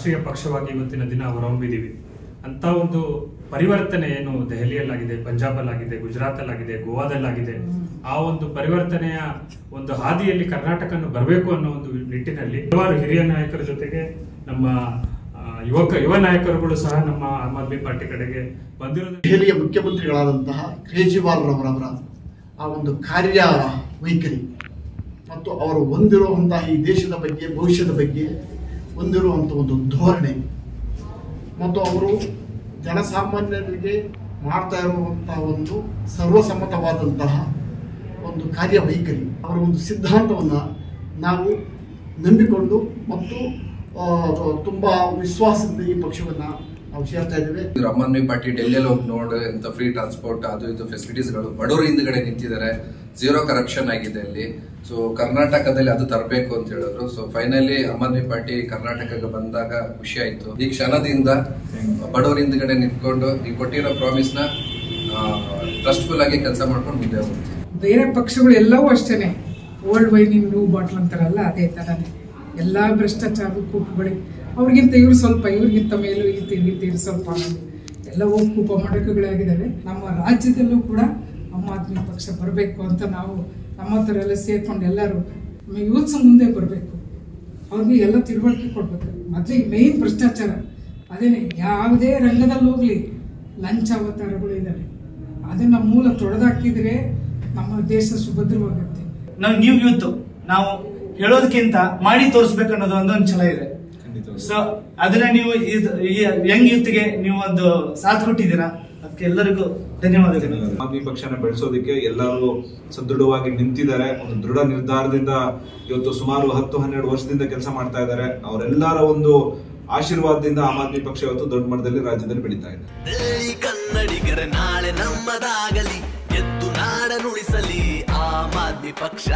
ರಾಷ್ಟ್ರೀಯ ಪಕ್ಷವಾಗಿ ಇವತ್ತಿನ ದಿನ ಹೊರಹೊಮ್ಮಿದ್ದೀವಿ ಅಂತ ಒಂದು ಪರಿವರ್ತನೆ ಏನು ದೆಹಲಿಯಲ್ಲಾಗಿದೆ, ಪಂಜಾಬಲ್ಲಾಗಿದೆ, ಗುಜರಾತಲ್ಲಾಗಿದೆ, ಗೋವಾದಲ್ಲಾಗಿದೆ, ಆ ಒಂದು ಪರಿವರ್ತನೆಯ ಒಂದು ಹಾದಿಯಲ್ಲಿ ಕರ್ನಾಟಕವನ್ನು ಬರಬೇಕು ಅನ್ನೋ ಒಂದು ನಿಟ್ಟಿನಲ್ಲಿ ಹಲವಾರು ಹಿರಿಯ ನಾಯಕರ ಜೊತೆಗೆ ನಮ್ಮ ಯುವಕ, ಯುವ ನಾಯಕರುಗಳು ಸಹ ನಮ್ಮ ಆಮ್ ಆದ್ಮಿ ಪಾರ್ಟಿ ಕಡೆಗೆ ಬಂದಿರೋದು. ದೆಹಲಿಯ ಮುಖ್ಯಮಂತ್ರಿಗಳಾದಂತಹ ಕೇಜ್ರಿವಾಲ್ ರವರವರ ಆ ಒಂದು ಕಾರ್ಯ ವೈಖರಿ ಮತ್ತು ಅವರು ಹೊಂದಿರುವಂತಹ ಈ ದೇಶದ ಬಗ್ಗೆ, ಭವಿಷ್ಯದ ಬಗ್ಗೆ ಹೊಂದಿರುವಂಥ ಒಂದು ಧೋರಣೆ. ಮತ್ತು ಅವರು ಜನಸಾಮಾನ್ಯರಿಗೆ ಮಾಡ್ತಾ ಇರುವಂತಹ ಒಂದು ಸರ್ವಸಮ್ಮತವಾದಂತಹ ಒಂದು ಕಾರ್ಯವೈಖರಿ ಅವರ ಒಂದು ಸಿದ್ಧಾಂತವನ್ನು ನಾವು ನಂಬಿಕೊಂಡು ಮತ್ತು ತುಂಬ ವಿಶ್ವಾಸದಿಂದ ಈ ಪಕ್ಷವನ್ನು ನಾವು ಸೇರ್ತಾ ಇದ್ದೇವೆ. ಇವ್ರು ಆಮ್ ಆದ್ಮಿ ಪಾರ್ಟಿ ಡೆಲ್ಲಿಯಲ್ಲಿ ಹೋಗಿ ನೋಡು ಎಂತ ಫ್ರೀ ಟ್ರಾನ್ಸ್ಪೋರ್ಟ್ ಅದು ಇದು ಫೆಸಿಲಿಟೀಸ್ಗಳು ಬಡವರು ಹಿಂದ್ಗಡೆ ನಿಂತಿದ್ದಾರೆ ಝೀರೋ ಕರಪ್ಷನ್ ಆಗಿದೆ ಅಲ್ಲಿ. ಸೊ ಕರ್ನಾಟಕದಲ್ಲಿ ಅದು ತರಬೇಕು ಅಂತ ಹೇಳಿದ್ರು. ಸೊ ಫೈನಲಿ ಪಾಟಿ ಪಾರ್ಟಿ ಕರ್ನಾಟಕಕ್ಕೆ ಬಂದಾಗ ಖುಷಿ ಆಯ್ತು. ಈ ಕ್ಷಣದಿಂದ ಬಡವರ ಹಿಂದ್ಗಡೆ ನಿಂತ್ಕೊಂಡು ಈ ಕೊಟ್ಟಿರೋ ಪ್ರಾಮಿಸ್ನ ಟ್ರಸ್ಟ್ಫುಲ್ ಆಗಿ ಕೆಲಸ ಮಾಡ್ಕೊಂಡು ಮುಂದೆ ಹೋಗ್ತೀವಿ. ಬೇರೆ ಪಕ್ಷಗಳು ಎಲ್ಲವೂ ಅಷ್ಟೇನೆ. Old wine in new bottle ಅಂತಾರಲ್ಲ ಅದೇ ಥರನೇ ಎಲ್ಲ ಭ್ರಷ್ಟಾಚಾರ ಕೂಪುಗಳು ಅವ್ರಿಗಿಂತ ಇವ್ರು ಸ್ವಲ್ಪ, ಇವ್ರಿಗಿಂತ ಮೇಲೂ ಇತ್ತು ಇಲ್ಲಿಂದ ಇವ್ರು ಸ್ವಲ್ಪ ಎಲ್ಲವೂ ಕೂಪ ಮಡಕುಗಳಾಗಿದ್ದಾವೆ. ನಮ್ಮ ರಾಜ್ಯದಲ್ಲೂ ಕೂಡ ಆಮ್ ಆದ್ಮಿ ಪಕ್ಷ ಬರಬೇಕು ಅಂತ ನಾವು ನಮ್ಮ ಹತ್ರ ಎಲ್ಲ ಸೇರ್ಕೊಂಡು ಎಲ್ಲರೂ ಯೂತ್ಸ್ ಮುಂದೆ ಬರಬೇಕು. ಅವ್ರಿಗೆ ಎಲ್ಲ ತಿಳುವಳಿಕೆ ಕೊಡ್ಬೇಕು. ಮತ್ತು ಮೇಯ್ನ್ ಭ್ರಷ್ಟಾಚಾರ. ಅದೇನೆ, ಯಾವುದೇ ರಂಗದಲ್ಲಿ ಹೋಗಲಿ, ಲಂಚ ಅವತಾರಗಳು ಇದ್ದಾವೆ. ಅದನ್ನ ಮೂಲ ತೊಡೆದಾಕಿದ್ರೆ ನಮ್ಮ ದೇಶ ಸುಭದ್ರವಾಗುತ್ತೆ. ನಾವು ನ್ಯೂ ಯೂತ್, ನಾವು ಹೇಳೋದಕ್ಕಿಂತ ಮಾಡಿ ತೋರಿಸ್ಬೇಕು ಅನ್ನೋದು ಒಂದೊಂದು ಛಲ ಇದೆ. ಸೊ ಅದನ್ನ ನೀವು ಯಂಗ್ ಯೂತ್ಗೆ ನೀವು ಒಂದು ಸಾಥ್ ಕೊಟ್ಟಿದ್ದೀರಾ? ಅದಕ್ಕೆ ಎಲ್ಲರಿಗೂ ಧನ್ಯವಾದಗಳು. ಆಮ್ ಆದ್ಮಿ ಪಕ್ಷನ ಬೆಳೆಸೋದಕ್ಕೆ ಎಲ್ಲರೂ ಸದೃಢವಾಗಿ ನಿಂತಿದ್ದಾರೆ. ಒಂದು ದೃಢ ನಿರ್ಧಾರದಿಂದ ಇವತ್ತು ಸುಮಾರು ಹತ್ತು ಹನ್ನೆರಡು ವರ್ಷದಿಂದ ಕೆಲಸ ಮಾಡ್ತಾ ಇದ್ದಾರೆ. ಅವರೆಲ್ಲರ ಒಂದು ಆಶೀರ್ವಾದದಿಂದ ಆಮ್ ಆದ್ಮಿ ಪಕ್ಷ ಇವತ್ತು ದೊಡ್ಡ ಮಟ್ಟದಲ್ಲಿ ರಾಜ್ಯದಲ್ಲಿ ಬೆಳೀತಾ ಇದೆ. ಕನ್ನಡಿಗರ ನಾಳೆ ನಮ್ಮದಾಗಲಿ. ಎದ್ದು ನಾಡನುಳಿಸಲಿ ಆಮ್ ಆದ್ಮಿ ಪಕ್ಷ.